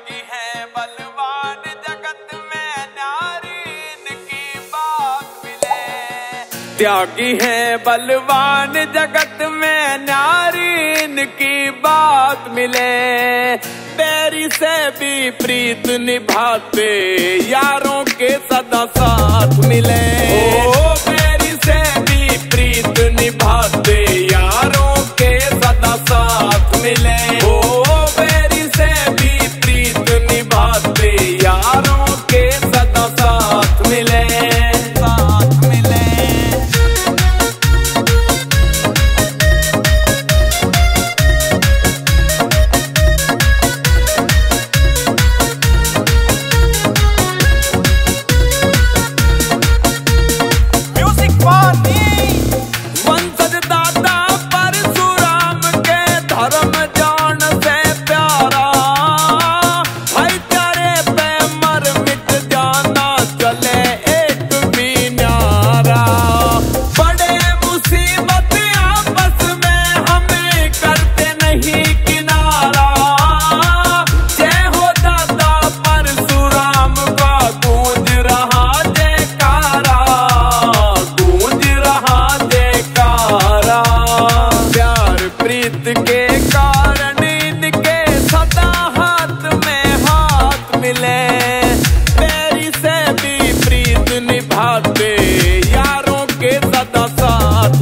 है बलवान जगत में नारी बात मिले। त्यागी है बलवान जगत में नारी इनकी बात मिले। बैरी से भी प्रीत निभाते यारों के सदा साथ मिले। ओ, बैरी से भी प्रीत निभाते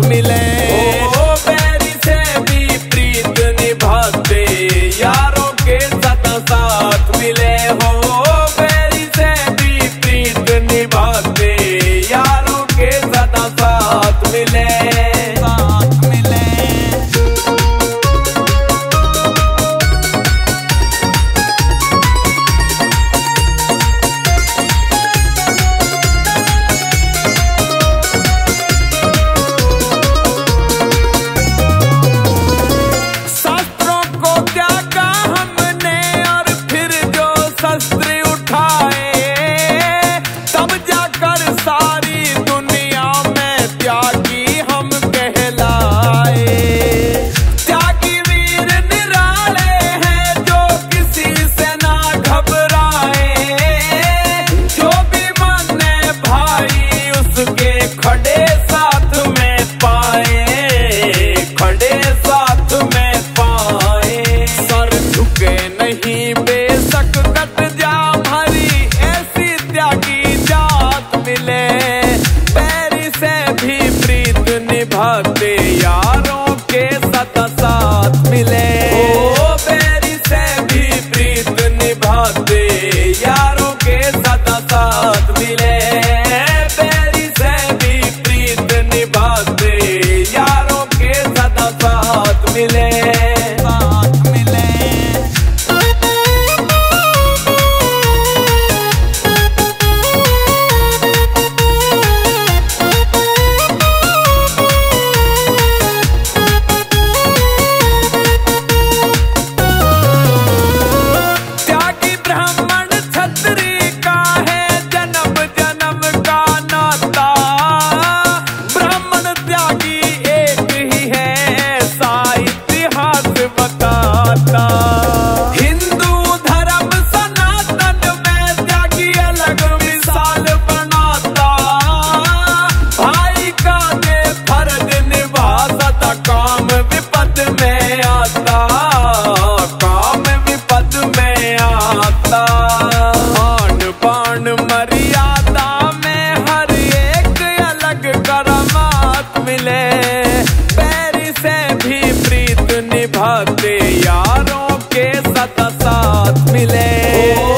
मिले। heart feeling. यारों के साथ साथ मिले।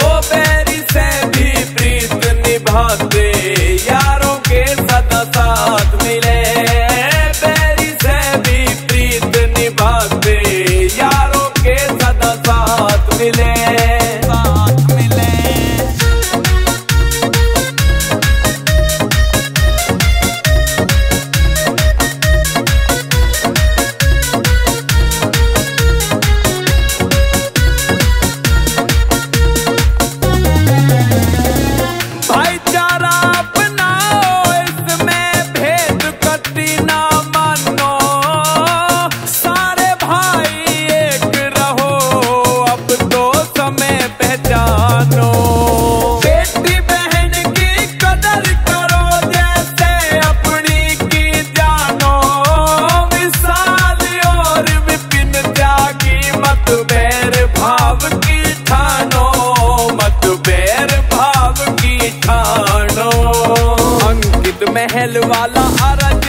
महल वाला अरज